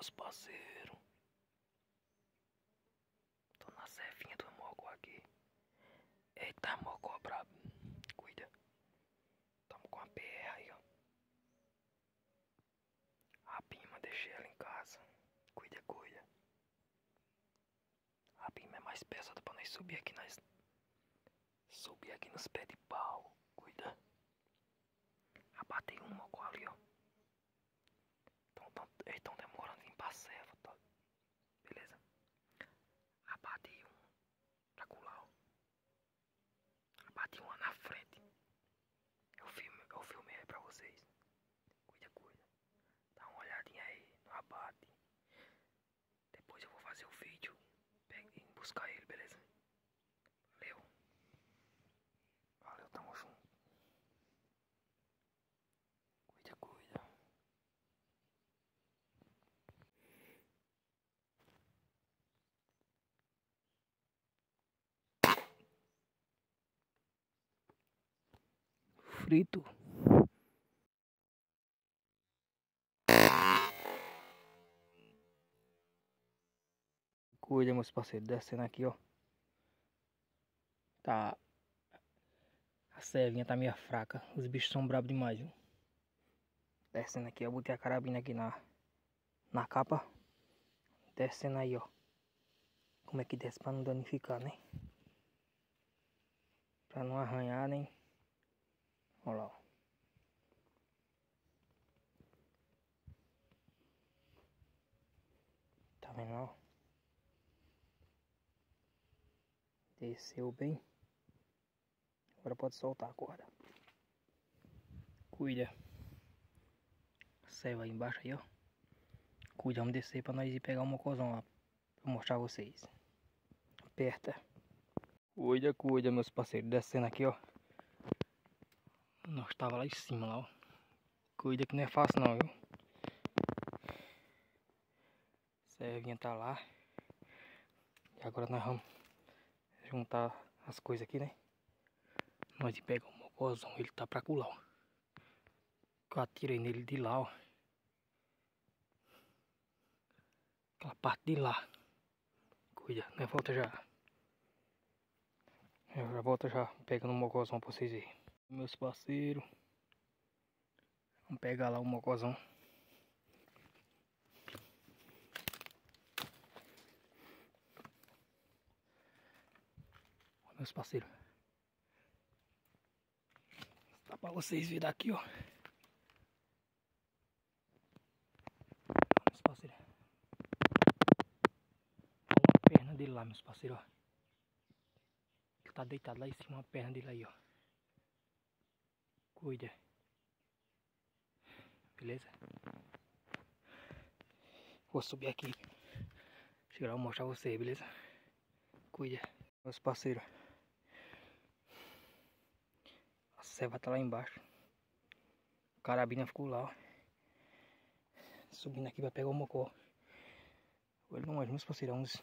meus parceiros. Tô na servinha do Mocó aqui. Eita, Mocó brabo. Cuida. Tamo com a PR aí, ó. A Pima, deixei ela em casa. Cuida, cuida. A Pima é mais pesada pra nós subir aqui nós. Subir aqui nos pés de pau. Cuida. Abatei um Mocó ali, ó. Então, tão, eles estão serva, tá? Beleza? Abati um pra ó. Abati um lá na frente. Eu filmei, eu filmei aí pra vocês. Cuida, cuida. Dá uma olhadinha aí no abate. Depois eu vou fazer o vídeo e buscar ele, beleza? Valeu. Valeu, tamo junto. Cuida, cuida. Frito. Cuida, meus parceiros, descendo aqui, ó. Tá. A servinha tá meio fraca. Os bichos são brabos demais, viu? Descendo aqui, eu botei a carabina aqui na, na capa. Descendo aí, ó. Como é que desce pra não danificar, né? Pra não arranhar, nem. Olha lá. Tá vendo, ó? Desceu bem. Agora pode soltar a corda. Cuida. Saiu aí embaixo aí, ó. Cuida, vamos descer pra nós ir pegar um mocozão lá. Pra mostrar a vocês. Aperta. Cuida, cuida, meus parceiros. Descendo aqui, ó. Nós tava lá em cima, lá, ó. Cuida que não é fácil não, viu? Servinha tá lá. E agora nós vamos juntar as coisas aqui, né? Nós pegar o mocozão, ele tá pra colar, ó. Eu atirei nele de lá, ó. Aquela parte de lá. Cuida, né? Volta já. Eu já volto já pegando o mocozão pra vocês verem. Meus parceiros. Vamos pegar lá o mocozão. Meus parceiros. Tá pra vocês verem daqui, ó. Meus parceiros. Olha a perna dele lá, meus parceiros, ó. Ele tá deitado lá em cima, a perna dele aí, ó. Cuida. Beleza? Vou subir aqui. Chegar e mostrar vocês, beleza? Cuida. Meus parceiros. A serva tá lá embaixo. A carabina ficou lá, ó. Subindo aqui pra pegar o mocó. Olha mais, meus parceiros, uns...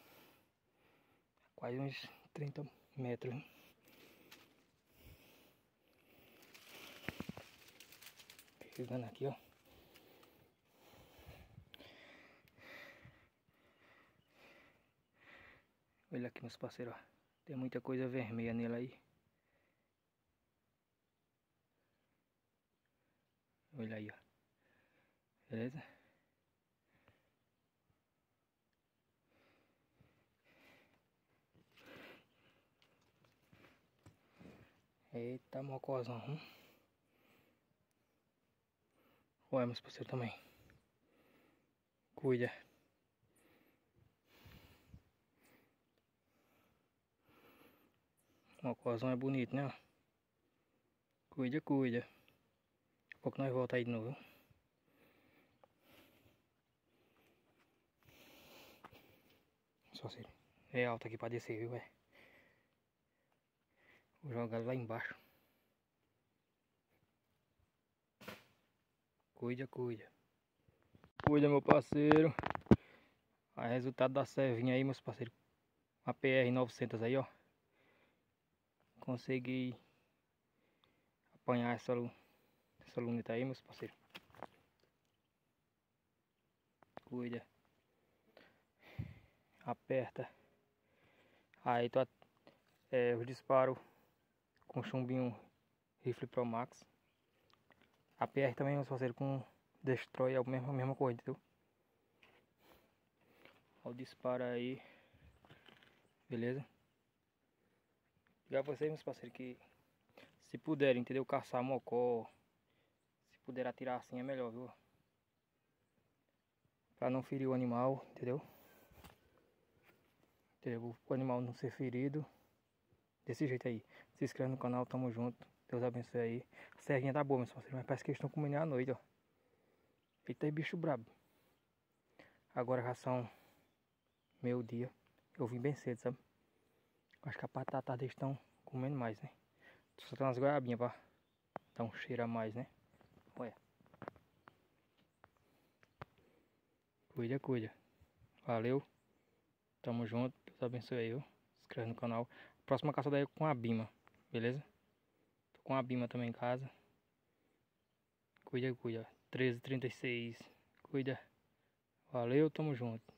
Quase uns 30 metros, hein? Pegando aqui, ó. Olha aqui, meus parceiros, ó. Tem muita coisa vermelha nele aí. Olha aí, ó. Beleza? Eita, mocozão. Hum? Olha, meus parceiros também. Cuida. Mocozão é bonito, né? Cuida, cuida. Daqui a pouco nós volta aí de novo. Só se é alto aqui pra descer, viu, velho? Vou jogar lá embaixo. Cuida, cuida. Cuida, meu parceiro. A resultado da servinha aí, meus parceiros. A PR 900 aí, ó. Consegui apanhar essa, essa luneta aí, meus parceiros. Cuida. Aperta. Aí tu é, eu disparo com chumbinho rifle Pro Max. A PR também vamos fazer com Destrói, é a mesma, a mesma coisa, entendeu? Olha o disparo aí. Beleza? Ligar vocês, meus parceiros, que se puderem, entendeu? Caçar mocó. Se puder atirar assim é melhor, viu? Pra não ferir o animal, entendeu? Entendeu? O animal não ser ferido. Desse jeito aí. Se inscreve no canal, tamo junto. Deus abençoe aí. A serrinha tá boa, meus parceiros, mas parece que eles estão comendo à noite, ó. Eita, é bicho brabo. Agora já são meio dia. Eu vim bem cedo, sabe? Acho que a patata deles estão comendo mais, né? Tô soltando umas goiabinhas pra dar um cheiro a mais, né? Olha. Cuida, cuida. Valeu. Tamo junto. Deus abençoe aí, viu? Se inscreve no canal. Próxima caçada é com a Bima, beleza? Com a Bima também em casa. Cuida, cuida. 1336. Cuida. Valeu, tamo junto.